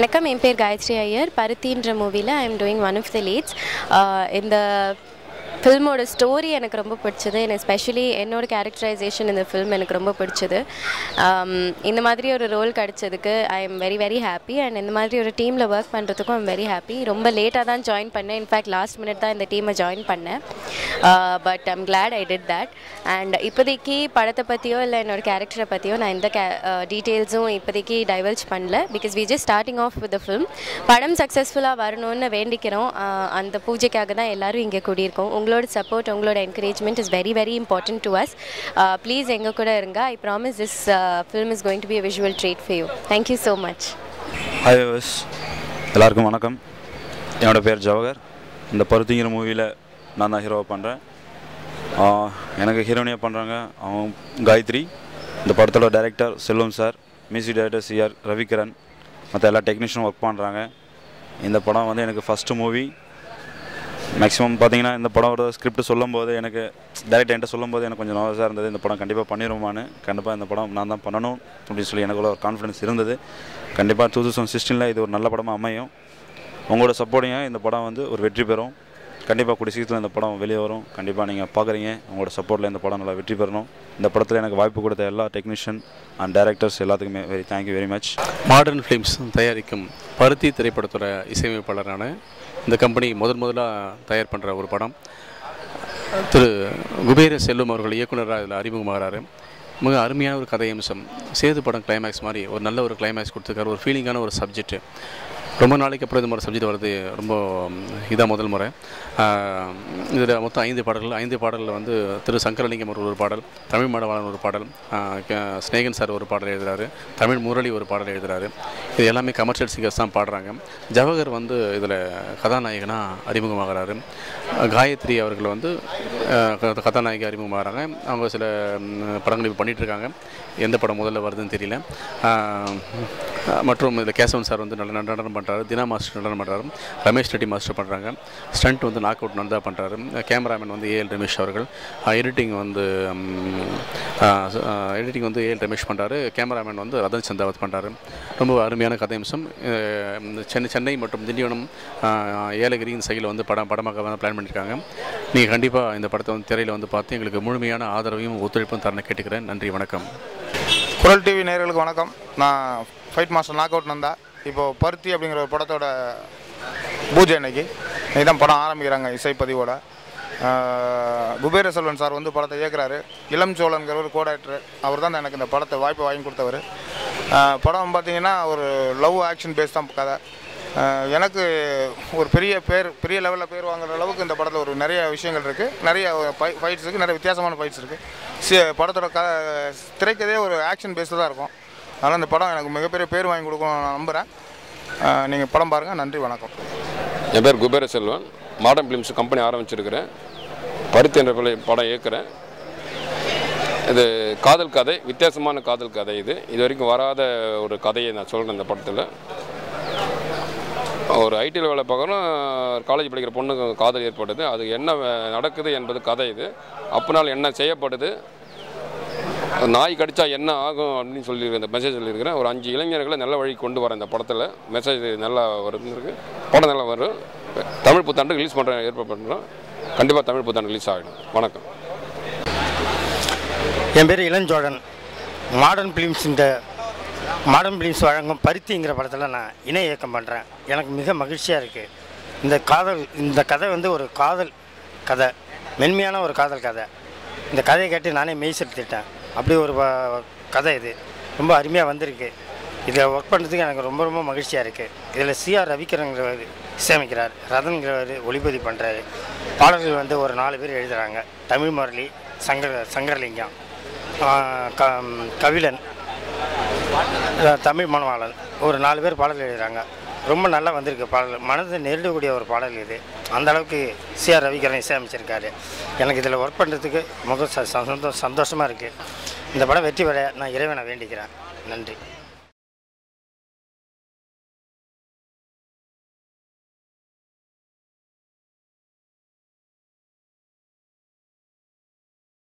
வணக்கம். என் பேர் காயத்ரி ஐயர். பருத்தின்ற மூவியில் I am doing one of the leads இந்த ஃபில்மோட ஸ்டோரி எனக்கு ரொம்ப பிடிச்சது. எனக்கு எஸ்பெஷலி என்னோட கேரக்டரைசேஷன் இந்த ஃபில்ம் எனக்கு ரொம்ப பிடிச்சது. Um, இந்த மாதிரி ஒரு role கிடச்சதுக்கு I am very very happy and இந்த மாதிரி ஒரு டீமில் ஒர்க் பண்ணுறதுக்கும் ஐம் வெரி ஹாப்பி ரொம்ப லேட்டாக தான் ஜாயின் பண்ணேன். இன்ஃபேக்ட் லாஸ்ட் மினிட் தான் இந்த டீமை ஜாயின் பண்ணேன். But I'm glad I did that and இப்போதைக்கு படத்தை பற்றியோ இல்லை என்னோட கேரக்டரை பற்றியோ நான் எந்த கே டீட்டெயில்ஸும் uh, இப்போதைக்கு டைவல்ஜ் பண்ணல. Because we just starting off with film படம் சக்ஸஸ்ஃபுல்லாக வரணும்னு வேண்டிக்கிறோம். Uh, அந்த பூஜைக்காக தான் எல்லோரும் இங்கே கூடியிருக்கோம். உங்களோட சப்போர்ட் உங்களோட encouragement is very very important to us please எங்கள் கூட இருங்க. I promise this film is going to be a visual treat for you thank you so much hi viewers எல்லாருக்கும் வணக்கம். என்னோட பேர் ஜவஹர். இந்த பருத்திங்கிற மூவியில் நான் தான் ஹீரோவை பண்ணுறேன் எனக்கு ஹீரோனியாக பண்ணுறாங்க அவன் காயத்ரி. இந்த படத்தோட director Selvam sir music director C R Ravikaran மற்ற எல்லா டெக்னீஷியனும் ஒர்க் பண்ணுறாங்க இந்த படம் வந்து எனக்கு ஃபஸ்ட்டு மூவி மேக்ஸிமம் பார்த்தீங்கன்னா இந்த படத்தோட ஸ்கிரிப்ட் சொல்லும்போது எனக்கு டேரக்டர் என்கிட்ட சொல்லும்போது எனக்கு கொஞ்சம் நர்வஸாக இருந்தது. இந்த படம் கண்டிப்பாக பண்ணிடுவான்னு கண்டிப்பாக இந்த படம் நான் தான் பண்ணணும் அப்படின்னு சொல்லி எனக்குள்ள ஒரு கான்ஃபிடன்ஸ் இருந்தது. கண்டிப்பாக டூ தௌசண்ட் சிக்ஸ்டீனில் இது ஒரு நல்ல படமாக அமையும். உங்களோட சப்போர்ட்டிங்காக இந்த படம் வந்து ஒரு வெற்றி பெறும். கண்டிப்பாக கூடிய சீக்கிரத்தில் இந்த படம் வெளியே வரும். கண்டிப்பாக நீங்கள் பார்க்குறீங்க உங்களோட சப்போர்ட்டில் இந்த படம் நல்லா வெற்றி பெறணும். இந்த படத்தில் எனக்கு வாய்ப்பு கொடுத்த எல்லா டெக்னீஷியன் அண்ட் டேரக்டர்ஸ் எல்லாத்துக்குமே very thank you very much modern films தயாரிக்கும் பருத்தி திரைப்படத்தோட இசையமைப்பாளரான இந்த கம்பெனி முதன் முதலாக தயார் பண்ணுற ஒரு படம். திரு குபேர செல்லும் அவர்கள் இயக்குனராக இதில் அறிமுகமாகிறாரு. மிக அருமையான ஒரு கதை அம்சம் சேது படம் கிளைமேக்ஸ் மாதிரி ஒரு நல்ல ஒரு கிளைமேக்ஸ் கொடுத்துருக்காரு. ஒரு ஃபீலிங்கான ஒரு சப்ஜெக்ட் ரொம்ப நாளைக்கு அப்புறம் இந்த மாதிரி சப்ஜெக்ட் வருது ரொம்ப இதாக முதல் முறை. இதில் மொத்தம் ஐந்து பாடல்கள். ஐந்து பாடலில் வந்து திரு சங்கரலிங்கம் ஒரு ஒரு பாடல் தமிழ் மடவாளன் ஒரு பாடல் க- ஸ்நேகன் சார் ஒரு பாடல் எழுதுகிறாரு தமிழ் முரளி ஒரு பாடல் எழுதுகிறாரு இது எல்லாமே கமர்ஷியல் சிங்கர்ஸ் தான் பாடுறாங்க. ஜவஹர் வந்து இதில் கதாநாயகனாக அறிமுகமாகிறாரு. காயத்ரி அவர்கள் வந்து கதாநாயகி அறிமுகமாகறாங்க அவங்க சில படங்கள் இப்போ இருக்காங்க எந்த படம் முதல்ல வருதுன்னு தெரியல. மற்றும் இதில் கேசவன் சார் வந்து நல்ல நடனம் பண்ணுறாரு தினா மாஸ்டர் நடனம் பண்ணுறாரு ரமேஷ் ரெட்டி மாஸ்டர் பண்ணுறாங்க ஸ்டண்ட் வந்து நாக் அவுட் நடந்தால் பண்ணுறாரு கேமராமேன் வந்து ஏஎல் ரமேஷ் அவர்கள். எடிட்டிங் வந்து எடிட்டிங் வந்து ஏஎல் ரமேஷ் பண்ணுறாரு கேமராமேன் வந்து ரதன் சந்தாவத் பண்ணுறாரு ரொம்ப அருமையான கதையம்சம் அம்சம். சென்னை சென்னை மற்றும் திண்டிவனம் ஏலகிரியின் சைடில் வந்து படம் படமாக வந்து பிளான் பண்ணியிருக்காங்க நீங்கள் கண்டிப்பாக இந்த படத்தை வந்து திரையில் வந்து பார்த்து எங்களுக்கு முழுமையான ஆதரவையும் ஒத்துழைப்பும் தரணும் கேட்டுக்கிறேன். நன்றி வணக்கம். குரல் டிவி நேர்களுக்கு வணக்கம். நான் fight master knock out Nandha. இப்போது பருத்தி அப்படிங்கிற ஒரு படத்தோட பூஜை அன்னைக்கு. இன்னைக்கு தான் படம் ஆரம்பிக்கிறாங்க இசைப்பதிவோட குபேர செல்வன் சார் வந்து படத்தை இயக்குறாரு. இளம் சோழன்கிற ஒரு கோடாக்டர் அவர் தான் எனக்கு இந்த படத்தை வாய்ப்பு வாங்கி கொடுத்தவர். படம் பார்த்தீங்கன்னா ஒரு லவ் ஆக்ஷன் பேஸ் தான் கதை. எனக்கு ஒரு பெரிய பேர் பெரிய லெவலில் பேர் வாங்குற அளவுக்கு இந்த படத்தில் ஒரு நிறைய விஷயங்கள் இருக்குது நிறைய ஃபைட்ஸ் இருக்குது நிறைய வித்தியாசமான ஃபைட்ஸ் இருக்குது சி படத்தோட க திரைக்கதே ஒரு ஆக்ஷன் பேஸ்டு தான் இருக்கும். அதனால் இந்த படம் எனக்கு மிகப்பெரிய பேர் வாங்கி கொடுக்கணும்னு நான் நம்புகிறேன் நீங்கள் படம் பாருங்கள் நன்றி வணக்கம். என் பேர் Kubera Selvan. Modern films company ஆரம்பிச்சிருக்கிறேன். Paruthi என்ற பிள்ளை படம் இயக்குறேன். இது காதல் கதை வித்தியாசமான காதல் கதை இது. இது வரைக்கும் வராத ஒரு கதையை நான் சொல்கிறேன் இந்த படத்தில். ஒரு ஐடியில் வேலை பார்க்குறோம் காலேஜ் படிக்கிற பொண்ணுக்கு காதல் ஏற்படுது. அது என்ன நடக்குது என்பது கதை இது. அப்பனால் என்ன செய்யப்படுது? நாய் கடிச்சா என்ன ஆகும் அப்படின்னு சொல்லி இந்த மெசேஜ் சொல்லியிருக்கிறேன். ஒரு அஞ்சு இளைஞர்களை நல்ல வழி கொண்டு வரேன் இந்த படத்தில். மெசேஜ் நல்லா வருதுருக்கு படம் நல்லா வரும். தமிழ் புத்தாண்டு ரிலீஸ் பண்ணுற ஏற்பாடு பண்ணுறோம் கண்டிப்பாக தமிழ் புத்தாண்டு ரிலீஸ் ஆகிடும் வணக்கம். என் பேர் இளஞ்சோழன். மாடர்ன் ஃபிலிம்ஸ் இந்த மாடர்ன் பிலிம்ஸ் வழங்கும் பருத்திங்கிற படத்தில் நான் இணை இயக்கம் பண்ணுறேன் எனக்கு மிக மகிழ்ச்சியாக இருக்குது இந்த காதல் இந்த கதை வந்து ஒரு காதல் கதை. மென்மையான ஒரு காதல் கதை. இந்த கதையை கேட்டு நானே மெய் செலுத்திட்டேன். அப்படி ஒரு கதை இது. ரொம்ப அருமையாக வந்திருக்கு. இதில் ஒர்க் பண்ணுறதுக்கு எனக்கு ரொம்ப ரொம்ப மகிழ்ச்சியாக இருக்குது இதில் சிஆர் ரவிக்கரங்கிறவர் இசையமைக்கிறார். ரதன்கிறவர் ஒளிப்பதிவு பண்ணுறாரு பாடல்கள் வந்து ஒரு நாலு பேர் எழுதுகிறாங்க தமிழ் முரளி சங்கர சங்கரலிங்கம் க கபிலன் தமிழ் மணவாளன் ஒரு நாலு பேர் பாடல் எழுதுகிறாங்க ரொம்ப நல்லா வந்திருக்கு பாடல். மனதை நெருடக்கூடிய ஒரு பாடல் இது. அந்த அளவுக்கு சிஆர் ரவிகரன் இசையமைச்சிருக்காரு. எனக்கு இதில் ஒர்க் பண்ணுறதுக்கு முக ச- சந்தோஷமாக இருக்குது இந்த படம் வெற்றி பெற நான் இறைவனை வேண்டிக்கிறேன். நன்றி.